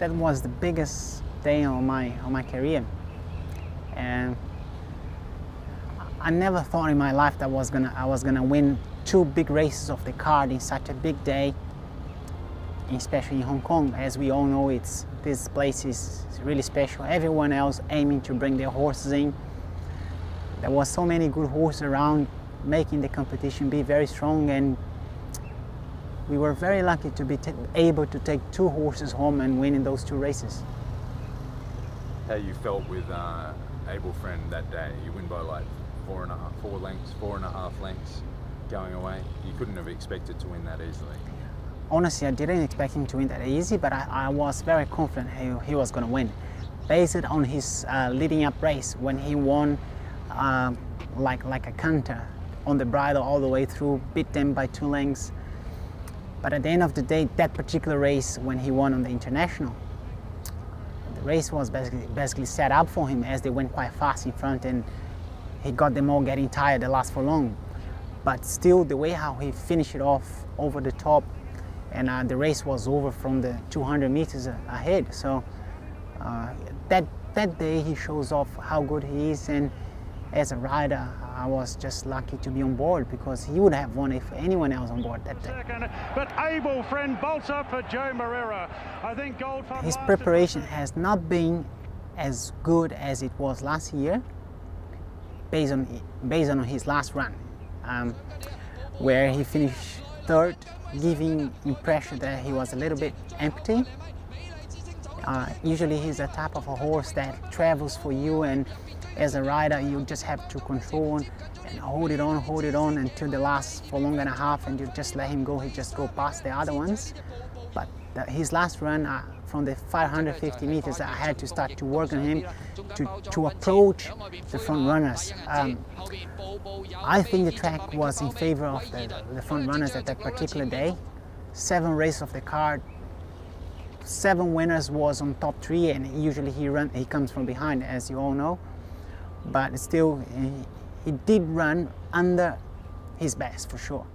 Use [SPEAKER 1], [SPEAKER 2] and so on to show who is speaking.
[SPEAKER 1] that was the biggest day of my of my career, and I never thought in my life that I was gonna I was gonna win two big races of the card in such a big day, especially in Hong Kong. As we all know, it's this place is really special. Everyone else aiming to bring their horses in. There was so many good horses around, making the competition be very strong and we were very lucky to be able to take two horses home and win in those two races.
[SPEAKER 2] How you felt with uh, Able Friend that day? You win by like four and a half, four lengths, four and a half lengths going away. You couldn't have expected to win that easily.
[SPEAKER 1] Honestly, I didn't expect him to win that easy, but I, I was very confident he, he was going to win. Based on his uh, leading up race, when he won uh, like, like a canter on the bridle all the way through, beat them by two lengths, but at the end of the day, that particular race, when he won on the international, the race was basically, basically set up for him as they went quite fast in front and he got them all getting tired the last furlong. But still, the way how he finished it off over the top and uh, the race was over from the 200 meters ahead. So uh, that, that day he shows off how good he is and as a rider, I was just lucky to be on board because he would have won if anyone else on board that day.
[SPEAKER 3] Second, but Able Friend bolts up for Joao Moreira. I think gold
[SPEAKER 1] His preparation has not been as good as it was last year based on, based on his last run um, where he finished third giving impression that he was a little bit empty. Uh, usually he's a type of a horse that travels for you and as a rider, you just have to control and hold it on, hold it on until the last furlong and a half, and you just let him go. He just go past the other ones. But the, his last run uh, from the 550 meters, I had to start to work on him to, to approach the front runners. Um, I think the track was in favor of the, the front runners at that particular day. Seven races of the card, seven winners was on top three, and usually he run he comes from behind, as you all know but still he, he did run under his best for sure.